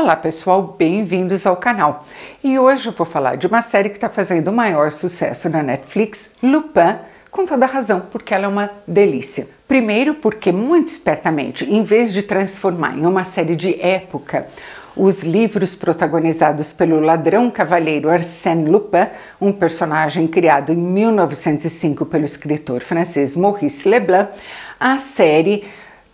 Olá pessoal, bem-vindos ao canal. E hoje eu vou falar de uma série que está fazendo o maior sucesso na Netflix, Lupin, com toda razão, porque ela é uma delícia. Primeiro, porque muito espertamente, em vez de transformar em uma série de época os livros protagonizados pelo ladrão cavalheiro Arsène Lupin, um personagem criado em 1905 pelo escritor francês Maurice Leblanc, a série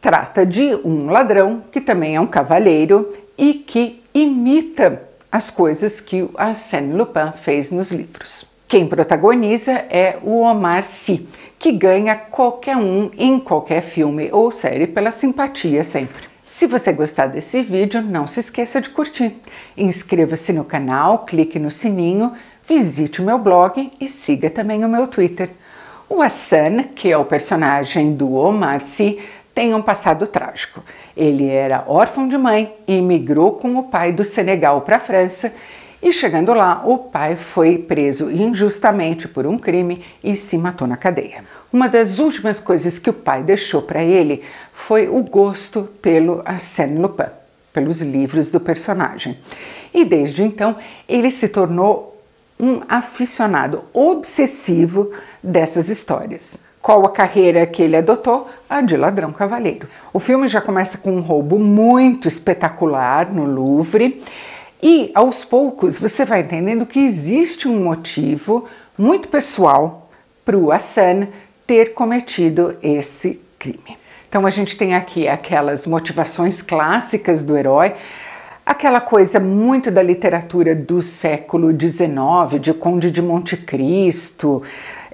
trata de um ladrão que também é um cavalheiro e que imita as coisas que Arsène Lupin fez nos livros. Quem protagoniza é o Omar Sy, que ganha qualquer um em qualquer filme ou série pela simpatia sempre. Se você gostar desse vídeo, não se esqueça de curtir. Inscreva-se no canal, clique no sininho, visite o meu blog e siga também o meu Twitter. O Hassan, que é o personagem do Omar Sy, tem um passado trágico. Ele era órfão de mãe e migrou com o pai do Senegal para a França e chegando lá, o pai foi preso injustamente por um crime e se matou na cadeia. Uma das últimas coisas que o pai deixou para ele foi o gosto pelo Arsène Lupin, pelos livros do personagem. E desde então, ele se tornou um aficionado obsessivo dessas histórias. Qual a carreira que ele adotou? A de ladrão cavalheiro. O filme já começa com um roubo muito espetacular no Louvre e aos poucos você vai entendendo que existe um motivo muito pessoal para o Hassan ter cometido esse crime. Então a gente tem aqui aquelas motivações clássicas do herói, aquela coisa muito da literatura do século XIX, de Conde de Monte Cristo,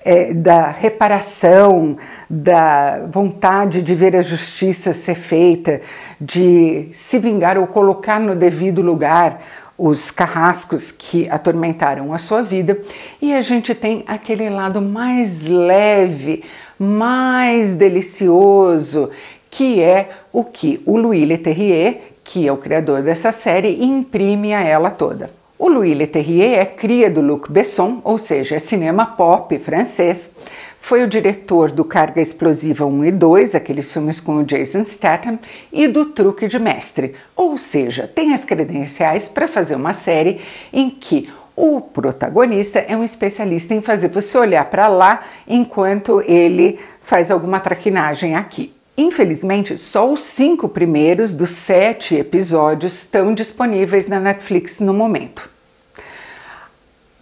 é, da reparação, da vontade de ver a justiça ser feita, de se vingar ou colocar no devido lugar os carrascos que atormentaram a sua vida, e a gente tem aquele lado mais leve, mais delicioso, que é o que o Louis Leterrier, que é o criador dessa série, imprime a ela toda. O Louis Leterrier é cria do Luc Besson, ou seja, é cinema pop francês. Foi o diretor do Carga Explosiva 1 e 2, aqueles filmes com o Jason Statham, e do Truque de Mestre, ou seja, tem as credenciais para fazer uma série em que o protagonista é um especialista em fazer você olhar para lá enquanto ele faz alguma traquinagem aqui. Infelizmente, só os cinco primeiros dos sete episódios estão disponíveis na Netflix no momento.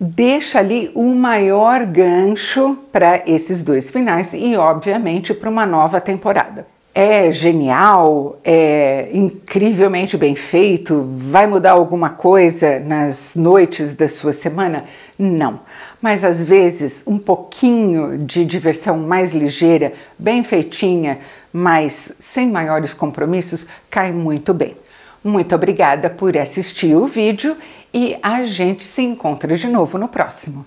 Deixa ali o maior gancho para esses dois finais e, obviamente, para uma nova temporada. É genial, é incrivelmente bem feito, vai mudar alguma coisa nas noites da sua semana? Não, mas às vezes um pouquinho de diversão mais ligeira, bem feitinha, mas sem maiores compromissos, cai muito bem. Muito obrigada por assistir o vídeo e a gente se encontra de novo no próximo.